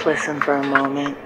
Just listen for a moment.